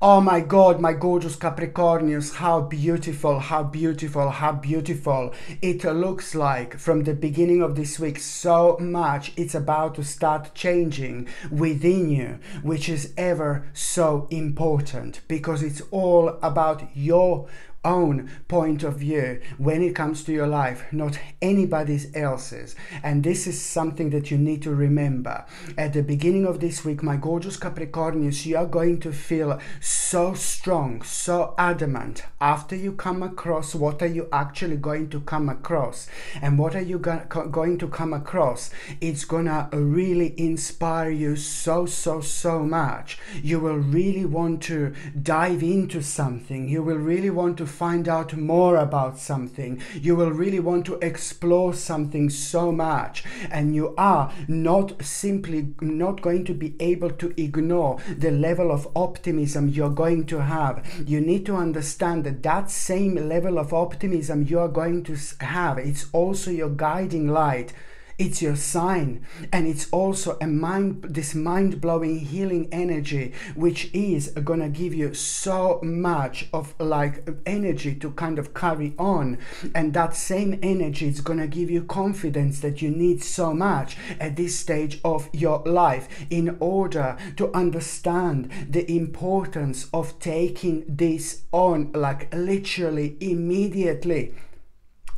Oh my God, my gorgeous Capricornius, how beautiful, how beautiful, how beautiful it looks like from the beginning of this week. So much it's about to start changing within you, which is ever so important because it's all about your own point of view when it comes to your life, not anybody else's. And this is something that you need to remember. At the beginning of this week, my gorgeous Capricornius, you are going to feel so strong, so adamant. After you come across, what are you actually going to come across? And what are you go- going to come across? It's gonna really inspire you so, so, so much. You will really want to dive into something. You will really want to find out more about something. You will really want to explore something so much. And you are not simply not going to be able to ignore the level of optimism you're going to have. You need to understand that that same level of optimism you are going to have, it's also your guiding light it's your sign and it's also a mind this mind-blowing healing energy which is to give you so much of like energy to kind of carry on. And that same energy is to give you confidence that you need so much at this stage of your life in order to understand the importance of taking this on like literally immediately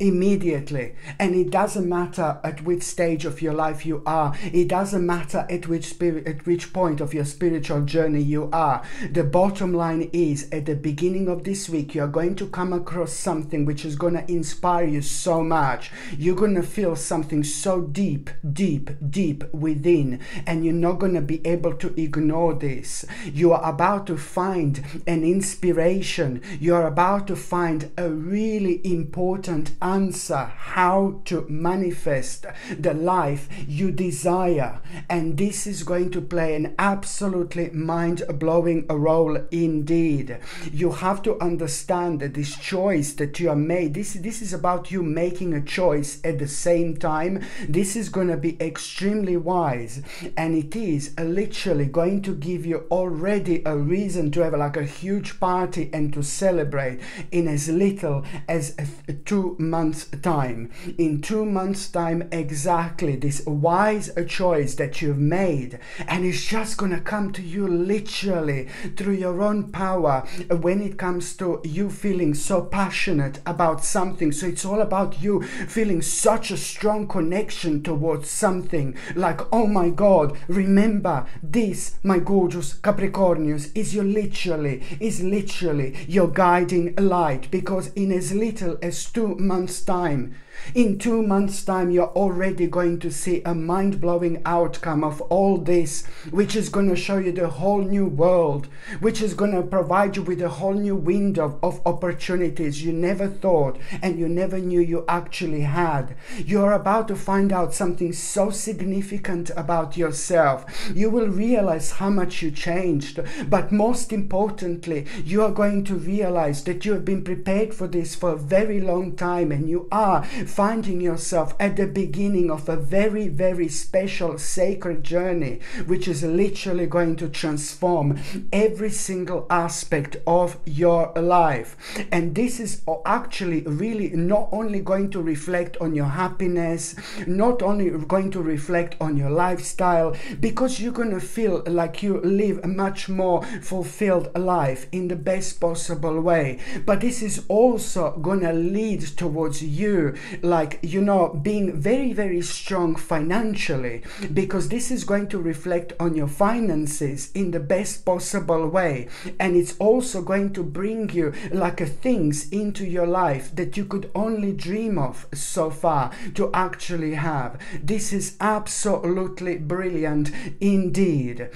immediately. And it doesn't matter at which stage of your life you are. It doesn't matter at which spirit, at which point of your spiritual journey you are. The bottom line is at the beginning of this week, you are going to come across something which is going to inspire you so much. You're going to feel something so deep, deep, deep within, and you're not going to be able to ignore this. You are about to find an inspiration. You are about to find a really important answer how to manifest the life you desire. And this is going to play an absolutely mind blowing role indeed. You have to understand that this choice that you are made, this, this is about you making a choice at the same time. This is going to be extremely wise and it is uh, literally going to give you already a reason to have like a huge party and to celebrate in as little as uh, two months months' time, in two months' time, exactly this wise choice that you've made, and it's just gonna come to you literally through your own power when it comes to you feeling so passionate about something. So it's all about you feeling such a strong connection towards something like, oh my God, remember this, my gorgeous Capricornius, is your literally, is literally your guiding light because in as little as two months time in two months' time, you're already going to see a mind blowing outcome of all this, which is going to show you the whole new world, which is going to provide you with a whole new window of opportunities you never thought and you never knew you actually had. You're about to find out something so significant about yourself. You will realize how much you changed, but most importantly, you are going to realize that you have been prepared for this for a very long time and you are finding yourself at the beginning of a very, very special sacred journey, which is literally going to transform every single aspect of your life. And this is actually really not only going to reflect on your happiness, not only going to reflect on your lifestyle, because you're going to feel like you live a much more fulfilled life in the best possible way. But this is also going to lead towards you like you know being very very strong financially because this is going to reflect on your finances in the best possible way. And it's also going to bring you like a things into your life that you could only dream of so far to actually have. This is absolutely brilliant indeed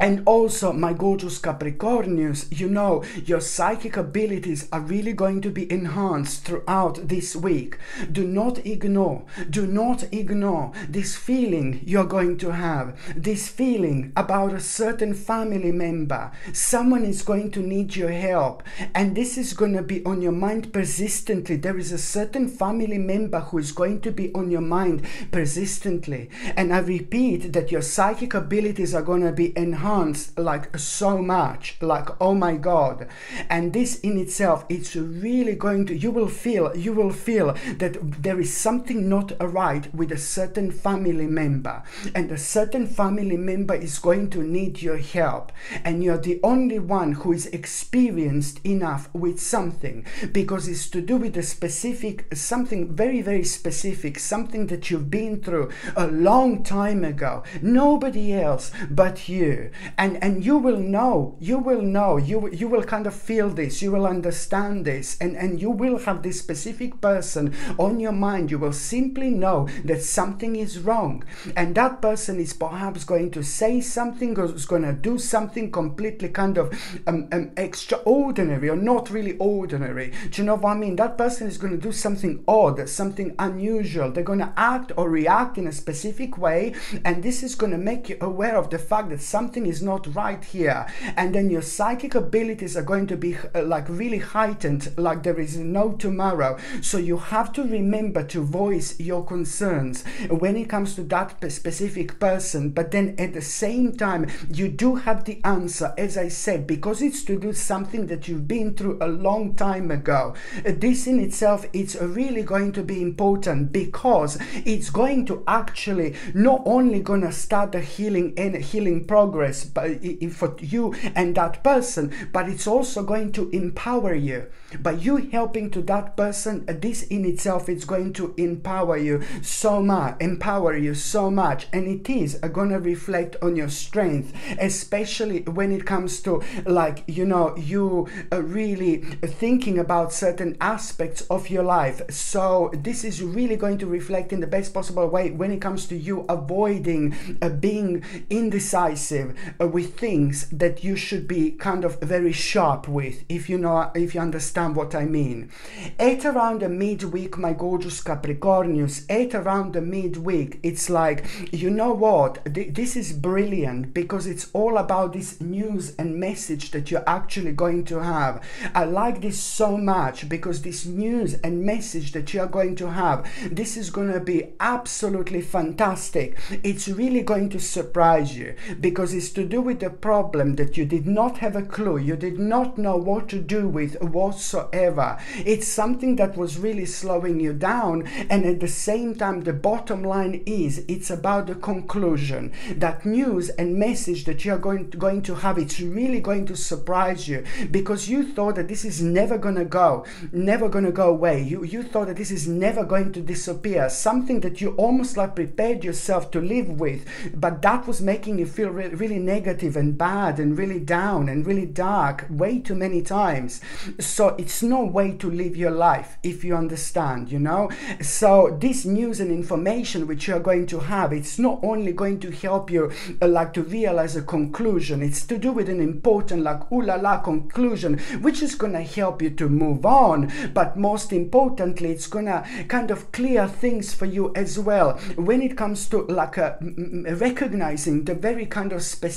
and also, my gorgeous Capricornius, you know, your psychic abilities are really going to be enhanced throughout this week. Do not ignore, do not ignore this feeling you're going to have, this feeling about a certain family member. Someone is going to need your help, and this is going to be on your mind persistently. There is a certain family member who is going to be on your mind persistently. And I repeat that your psychic abilities are going to be enhanced like so much like oh my god. And this in itself it's really going to you will feel you will feel that there is something not right with a certain family member. And a certain family member is going to need your help. And you're the only one who is experienced enough with something. Because it's to do with a specific something very very specific something that you've been through a long time ago. Nobody else but you and and you will know you will know you you will kind of feel this you will understand this and and you will have this specific person on your mind. You will simply know that something is wrong. And that person is perhaps going to say something or is going to do something completely kind of um, um, extraordinary or not really ordinary. Do you know what i mean? That person is going to do something odd something unusual. They're going to act or react in a specific way and this is going to make you aware of the fact that something is not right here. And then your psychic abilities are going to be uh, like really heightened like there is no tomorrow. So you have to remember to voice your concerns when it comes to that specific person. But then at the same time you do have the answer as i said because it's to do something that you've been through a long time ago. Uh, this in itself it's really going to be important because it's going to actually not only going to start the healing and healing progress for you and that person but it's also going to empower you. By you helping to that person this in itself is going to empower you so much empower you so much. And it is going to reflect on your strength especially when it comes to like you know you uh, really thinking about certain aspects of your life. So this is really going to reflect in the best possible way when it comes to you avoiding uh, being indecisive uh, Uh, with things that you should be kind of very sharp with if you know if you understand understand what I mean. At around the midweek, my gorgeous Capricornius, at around the midweek, it's like, you know what? This is brilliant because it's all about this news and message that you're actually going to have. I like this so much because this news and message that you're going to have, this is going to be absolutely fantastic. It's really going to surprise you because it's to do with a problem that you did not have a clue, you did not know what to do with whatsoever. It's something that was really slowing you down. And at the same time, the bottom line is it's about the conclusion. That news and message that you're going to, going to have, it's really going to surprise you because you thought that this is never going to go, never going to go away. You, you thought that this is never going to disappear. Something that you almost like prepared yourself to live with, but that was making you feel re- really negative and bad and really down and really dark way too many times. So it's no way to live your life if you understand you know? So this news and information which you are going to have it's not only going to help you uh, like to realize a conclusion. It's to do with an important like ooh la la conclusion which is to help you to move on. But most importantly it's to kind of clear things for you as well. When it comes to like a, recognizing the very kind of specific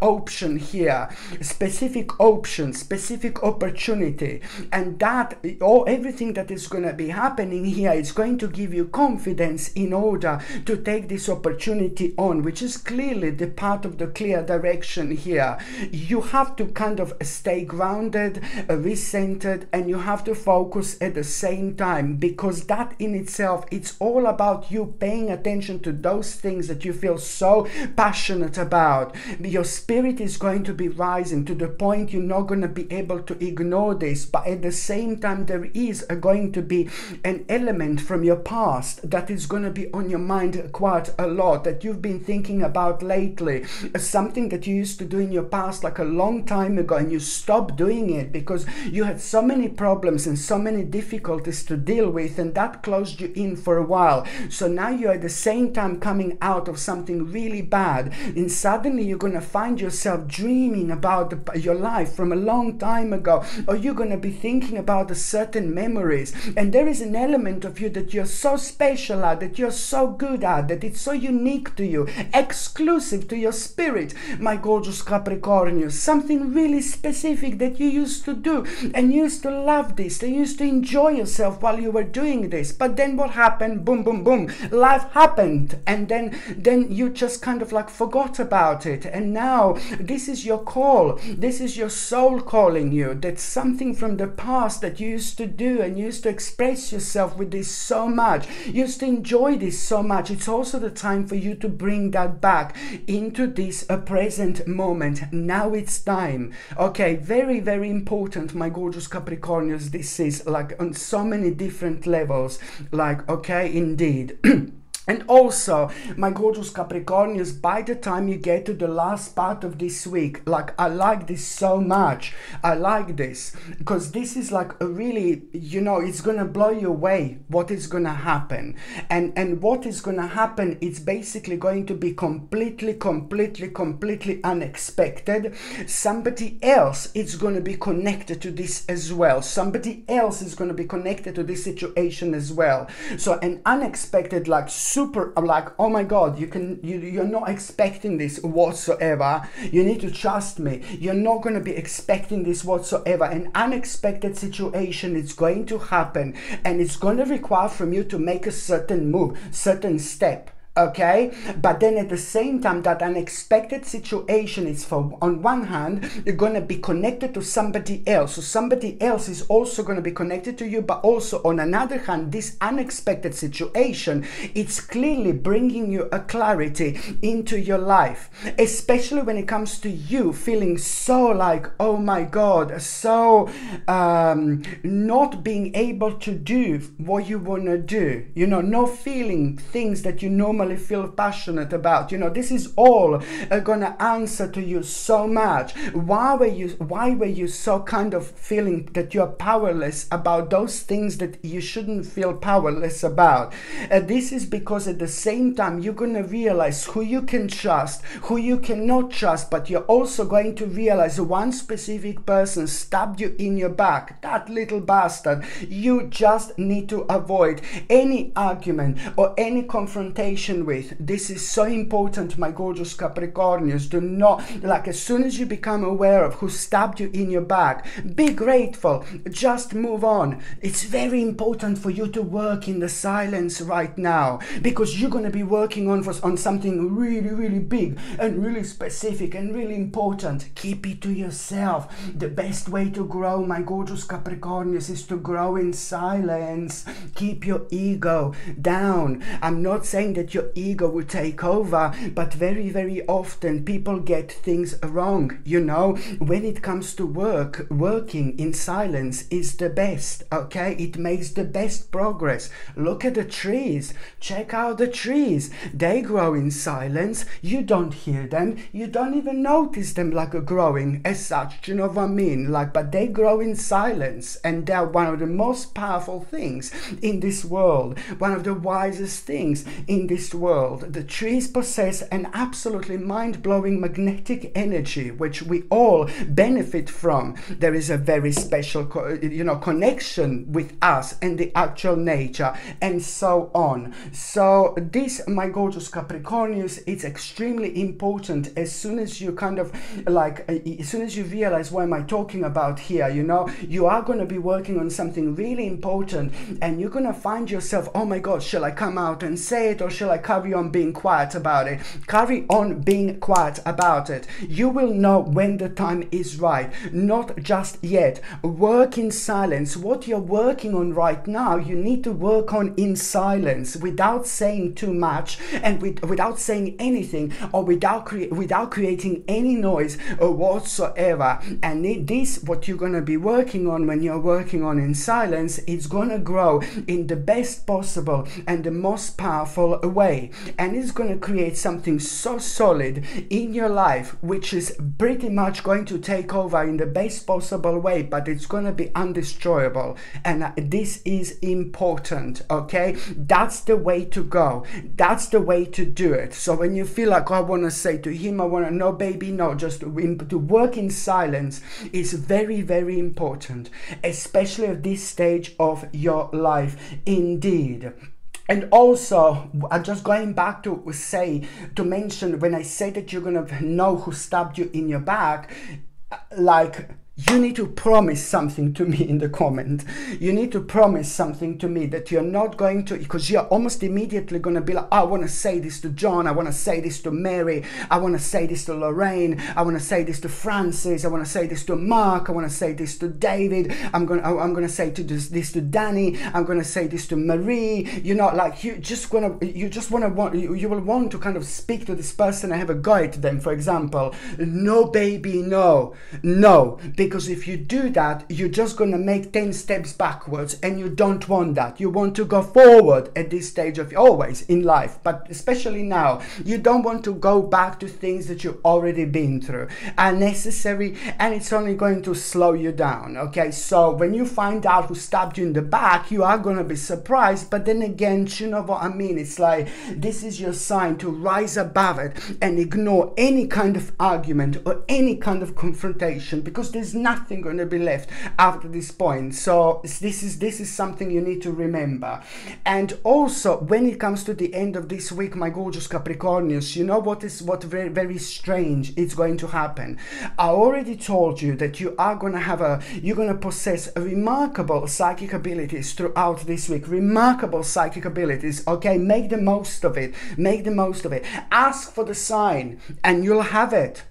option here specific option specific opportunity. And that all everything that is going to be happening here is going to give you confidence in order to take this opportunity on which is clearly the part of the clear direction here. You have to kind of stay grounded uh, recentered and you have to focus at the same time because that in itself it's all about you paying attention to those things that you feel so passionate about your spirit is going to be rising to the point you're not going to be able to ignore this but at the same time there is going to be an element from your past that is going to be on your mind quite a lot that you've been thinking about lately. Something that you used to do in your past like a long time ago and you stopped doing it because you had so many problems and so many difficulties to deal with and that closed you in for a while. So now you're at the same time coming out of something really bad and suddenly you're going to find yourself dreaming about the, your life from a long time ago or you're going to be thinking about certain memories. And there is an element of you that you're so special at, that you're so good at, that it's so unique to you, exclusive to your spirit, my gorgeous Capricornius. Something really specific that you used to do and you used to love this, and you used to enjoy yourself while you were doing this. But then what happened? Boom, boom, boom. Life happened. And then then you just kind of like forgot about it. And now this is your call. This is your soul calling you. That's something from the past that you used to do and used to express yourself with this so much. You used to enjoy this so much. It's also the time for you to bring that back into this uh, present moment. Now it's time. Okay, very, very important, my gorgeous Capricornians. This is like on so many different levels. Like, okay, indeed. And also, my gorgeous Capricornians, by the time you get to the last part of this week, like I like this so much. I like this because this is like a really, you know, it's gonna blow you away what is gonna happen. And and what is gonna happen, it's basically going to be completely, completely, completely unexpected. Somebody else is gonna be connected to this as well. Somebody else is gonna be connected to this situation as well. So an unexpected like super I'm like oh my god you can you, you're not expecting this whatsoever. You need to trust me. You're not going to be expecting this whatsoever. An unexpected situation is going to happen and it's going to require from you to make a certain move certain step okay? But then at the same time that unexpected situation is for on one hand you're going to be connected to somebody else. So somebody else is also going to be connected to you but also on another hand this unexpected situation it's clearly bringing you a clarity into your life. Especially when it comes to you feeling so like oh my god so um, not being able to do what you want to do. You know no feeling things that you normally feel passionate about. You know, this is all uh, gonna answer to you so much. Why were you why were you so kind of feeling that you're powerless about those things that you shouldn't feel powerless about? Uh, this is because at the same time you're gonna realize who you can trust, who you cannot trust, but you're also going to realize one specific person stabbed you in your back. That little bastard. You just need to avoid any argument or any confrontation with. This is so important, my gorgeous Capricornians. Do not, like, as soon as you become aware of who stabbed you in your back, be grateful. Just move on. It's very important for you to work in the silence right now because you're going to be working on, for, on something really, really big and really specific and really important. Keep it to yourself. The best way to grow, my gorgeous Capricornians, is to grow in silence. Keep your ego down. I'm not saying that your ego will take over. But very, very often people get things wrong. You know, when it comes to work, working in silence is the best. Okay, it makes the best progress. Look at the trees. Check out the trees. They grow in silence. You don't hear them. You don't even notice them like a growing as such. You know what I mean? Like, but they grow in silence, and they're one of the most powerful things in this world. One of the wisest things in this world, the trees possess an absolutely mind blowing magnetic energy, which we all benefit from. There is a very special, you know, connection with us and the actual nature, and so on. So, this, my gorgeous Capricornius, it's extremely important as soon as you kind of like, uh, as soon as you realize what am I talking about here, you know, you are going to be working on something really important, and you're going to find yourself, oh my God, shall I come out and say it, or shall I carry on being quiet about it. Carry on being quiet about it. You will know when the time is right, not just yet. Work in silence. What you're working on right now, you need to work on in silence without saying too much and with, without saying anything or without, cre- without creating any noise whatsoever. And this, what you're going to be working on when you're working on in silence, it's going to grow in the best possible and the most powerful way and it's going to create something so solid in your life which is pretty much going to take over in the best possible way but it's going to be undestroyable. And uh, this is important okay? That's the way to go. That's the way to do it. So when you feel like oh, i want to say to him i want to no baby no just to work in silence is very very important especially at this stage of your life. Indeed and also, I'm just going back to say, to mention when I say that you're gonna know who stabbed you in your back, like you need to promise something to me in the comment. You need to promise something to me that you're not going to, because you're almost immediately going to be like, I want to say this to John. I want to say this to Mary. I want to say this to Lorraine. I want to say this to Francis. I want to say this to Mark. I want to say this to David. I'm going to, I'm going to say to this, this to Danny. I'm going to say this to Marie. You know, like you just want to, you just want to want, you, you will want to kind of speak to this person and have a go at them. For example, no baby, no, no because if you do that, you're just going to make 10 steps backwards and you don't want that. You want to go forward at this stage of always in life, but especially now. You don't want to go back to things that you've already been through, unnecessary, and it's only going to slow you down. Okay, so when you find out who stabbed you in the back, you are going to be surprised, but then again, you know what I mean? It's like this is your sign to rise above it and ignore any kind of argument or any kind of confrontation because there's nothing going to be left after this point. So this is this is something you need to remember. And also when it comes to the end of this week my gorgeous capricornius you know what is what very very strange is going to happen? I already told you that you are going to have a you're going to possess remarkable psychic abilities throughout this week. Remarkable psychic abilities okay? Make the most of it. Make the most of it. Ask for the sign and you'll have it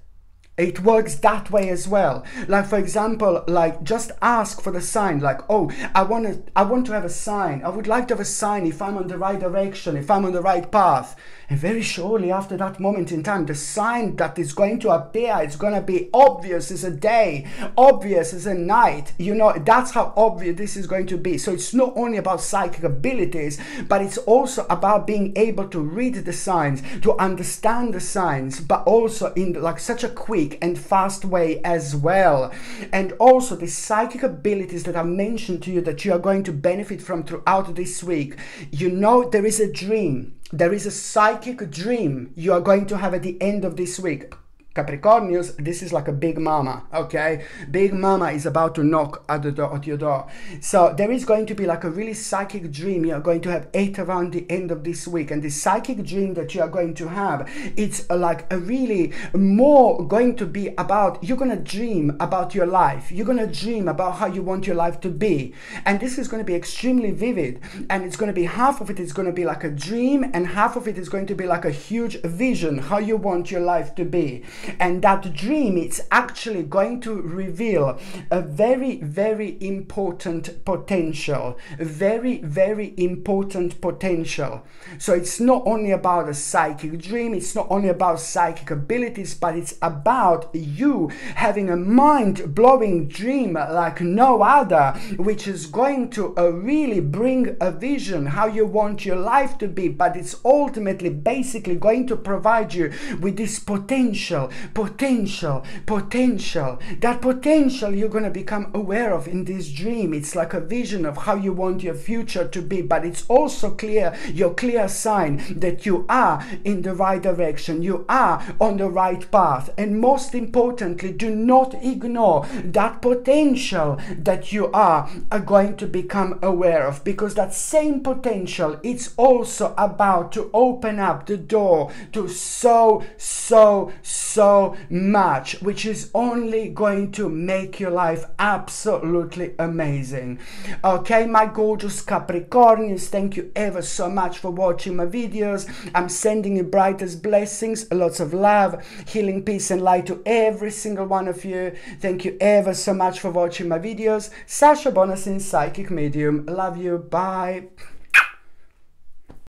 it works that way as well. Like for example like just ask for the sign like oh i want to i want to have a sign. I would like to have a sign if i'm on the right direction if i'm on the right path and very surely after that moment in time, the sign that is going to appear is going to be obvious as a day, obvious as a night. You know, that's how obvious this is going to be. So it's not only about psychic abilities, but it's also about being able to read the signs, to understand the signs, but also in like such a quick and fast way as well. And also the psychic abilities that I mentioned to you that you are going to benefit from throughout this week. You know, there is a dream there is a psychic dream you are going to have at the end of this week. Capricornius, this is like a big mama, okay? Big mama is about to knock at the door at your door. So there is going to be like a really psychic dream you are going to have eight around the end of this week. And the psychic dream that you are going to have, it's uh, like a really more going to be about you're gonna dream about your life. You're gonna dream about how you want your life to be. And this is going to be extremely vivid. And it's going to be half of it is going to be like a dream, and half of it is going to be like a huge vision, how you want your life to be and that dream is actually going to reveal a very very important potential. Very very important potential. So it's not only about a psychic dream it's not only about psychic abilities but it's about you having a mind-blowing dream like no other which is going to uh, really bring a vision how you want your life to be. But it's ultimately basically going to provide you with this potential potential, potential. That potential you're going to become aware of in this dream. It's like a vision of how you want your future to be, but it's also clear, your clear sign that you are in the right direction, you are on the right path. And most importantly, do not ignore that potential that you are, are going to become aware of because that same potential it's also about to open up the door to so so so so much, which is only going to make your life absolutely amazing. Okay, my gorgeous Capricornians, thank you ever so much for watching my videos. I'm sending you brightest blessings, lots of love, healing, peace, and light to every single one of you. Thank you ever so much for watching my videos. Sasha Bonasin, Psychic Medium. Love you. Bye.